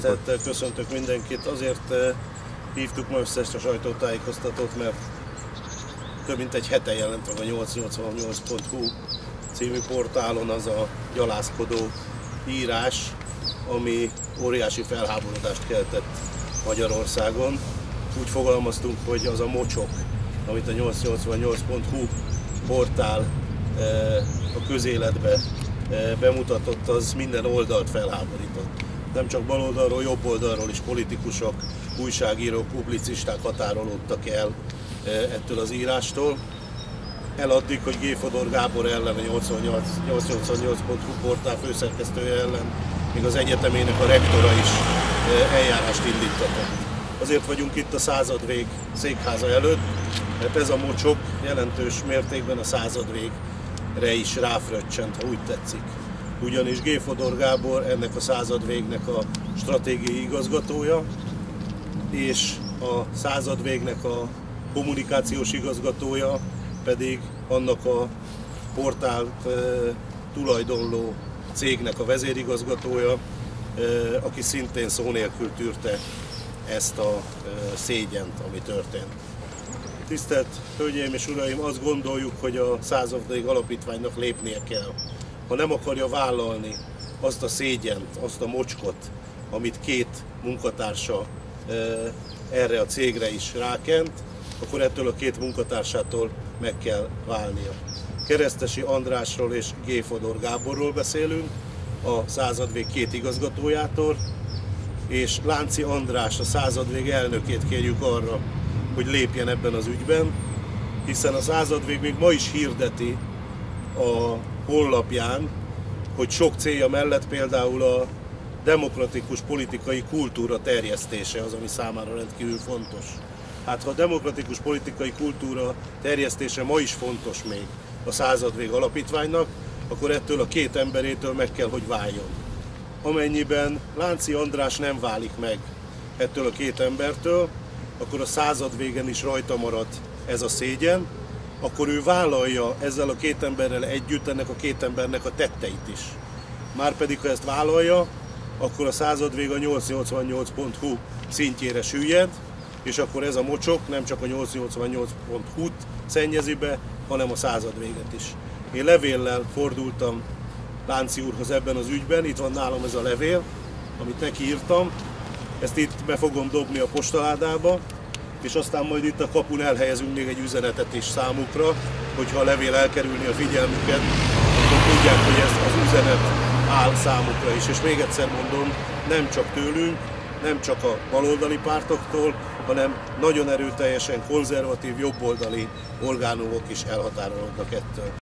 Szeretettel köszöntök mindenkit. Azért eh, hívtuk ma össze ezt a sajtótájékoztatót, mert több mint egy hete jelent meg a 888.hu című portálon az a gyalászkodó írás, ami óriási felháborodást keltett Magyarországon. Úgy fogalmaztunk, hogy az a mocsok, amit a 888.hu portál eh, a közéletbe eh, bemutatott, az minden oldalt felháborított nem csak baloldalról, jobb oldalról is politikusok, újságírók, publicisták határolódtak el e, ettől az írástól. Eladdig, hogy G. Fodor Gábor ellen, a 888.hu portál főszerkesztője ellen, még az egyetemének a rektora is e, eljárást indítatott. Azért vagyunk itt a századvég székháza előtt, mert ez a mocsok jelentős mértékben a századvégre is ráfröccsent, ha úgy tetszik ugyanis G. Fodor Gábor ennek a századvégnek a stratégiai igazgatója, és a századvégnek a kommunikációs igazgatója pedig annak a portált e, tulajdonló cégnek a vezérigazgatója, aki szintén szó nélkül tűrte ezt a szégyent, ami történt. Tisztelt Hölgyeim és Uraim, azt gondoljuk, hogy a századvég alapítványnak lépnie kell ha nem akarja vállalni azt a szégyent, azt a mocskot, amit két munkatársa erre a cégre is rákent, akkor ettől a két munkatársától meg kell válnia. Keresztesi Andrásról és G. Fodor Gáborról beszélünk, a századvég két igazgatójától, és Lánci András, a századvég elnökét kérjük arra, hogy lépjen ebben az ügyben, hiszen a századvég még ma is hirdeti a honlapján, hogy sok célja mellett például a demokratikus politikai kultúra terjesztése az, ami számára rendkívül fontos. Hát ha a demokratikus politikai kultúra terjesztése ma is fontos még a századvég alapítványnak, akkor ettől a két emberétől meg kell, hogy váljon. Amennyiben Lánci András nem válik meg ettől a két embertől, akkor a századvégen is rajta marad ez a szégyen, akkor ő vállalja ezzel a két emberrel együtt ennek a két embernek a tetteit is. Márpedig, ha ezt vállalja, akkor a századvég a 888.hu szintjére süllyed, és akkor ez a mocsok nem csak a 888.hu-t szennyezi be, hanem a századvéget is. Én levéllel fordultam Lánci úrhoz ebben az ügyben, itt van nálam ez a levél, amit neki írtam, ezt itt be fogom dobni a postaládába, és aztán majd itt a kapun elhelyezünk még egy üzenetet is számukra, hogyha a levél elkerülni a figyelmüket, akkor tudják, hogy ez az üzenet áll számukra is. És még egyszer mondom, nem csak tőlünk, nem csak a baloldali pártoktól, hanem nagyon erőteljesen konzervatív, jobboldali orgánumok is elhatárolódnak ettől.